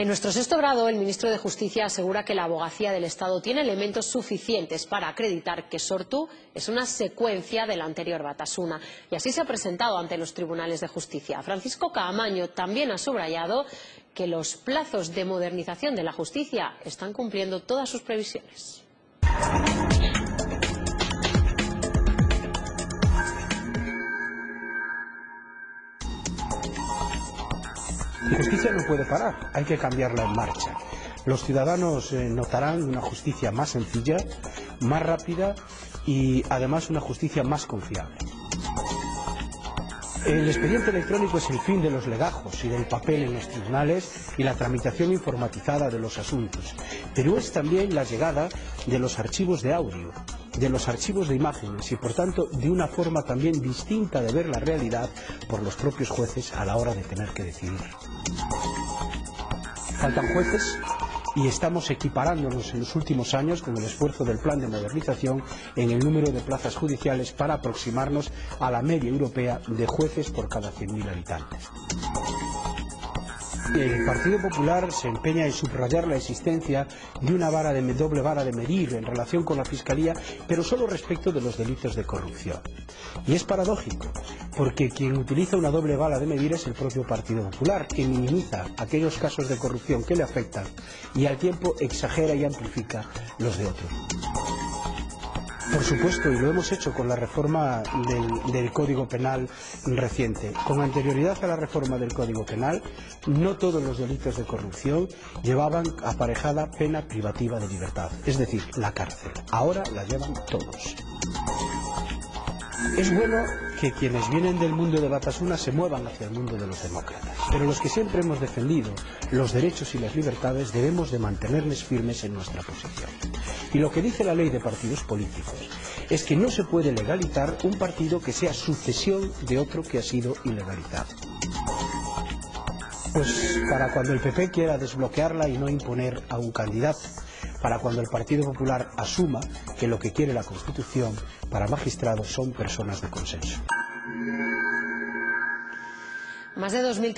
En nuestro sexto grado, el ministro de Justicia asegura que la abogacía del Estado tiene elementos suficientes para acreditar que Sortu es una secuencia de la anterior Batasuna. Y así se ha presentado ante los tribunales de justicia. Francisco Caamaño también ha subrayado que los plazos de modernización de la justicia están cumpliendo todas sus previsiones. La justicia no puede parar, hay que cambiarla en marcha. Los ciudadanos eh, notarán una justicia más sencilla, más rápida y además una justicia más confiable. El expediente electrónico es el fin de los legajos y del papel en los tribunales y la tramitación informatizada de los asuntos, pero es también la llegada de los archivos de audio, de los archivos de imágenes y por tanto de una forma también distinta de ver la realidad por los propios jueces a la hora de tener que decidir. Faltan jueces y estamos equiparándonos en los últimos años con el esfuerzo del plan de modernización en el número de plazas judiciales para aproximarnos a la media europea de jueces por cada 100.000 habitantes. El Partido Popular se empeña en subrayar la existencia de una vara de doble vara de medir en relación con la Fiscalía, pero solo respecto de los delitos de corrupción. Y es paradójico, porque quien utiliza una doble vara de medir es el propio Partido Popular, que minimiza aquellos casos de corrupción que le afectan y al tiempo exagera y amplifica los de otros. Por supuesto, y lo hemos hecho con la reforma del, Código Penal reciente. Con anterioridad a la reforma del Código Penal, no todos los delitos de corrupción llevaban aparejada pena privativa de libertad, es decir, la cárcel. Ahora la llevan todos. Es bueno que quienes vienen del mundo de Batasuna se muevan hacia el mundo de los demócratas. Pero los que siempre hemos defendido los derechos y las libertades debemos de mantenerles firmes en nuestra posición. Y lo que dice la ley de partidos políticos es que no se puede legalizar un partido que sea sucesión de otro que ha sido ilegalizado. Pues para cuando el PP quiera desbloquearla y no imponer a un candidato, para cuando el Partido Popular asuma que lo que quiere la Constitución para magistrados son personas de consenso. Más de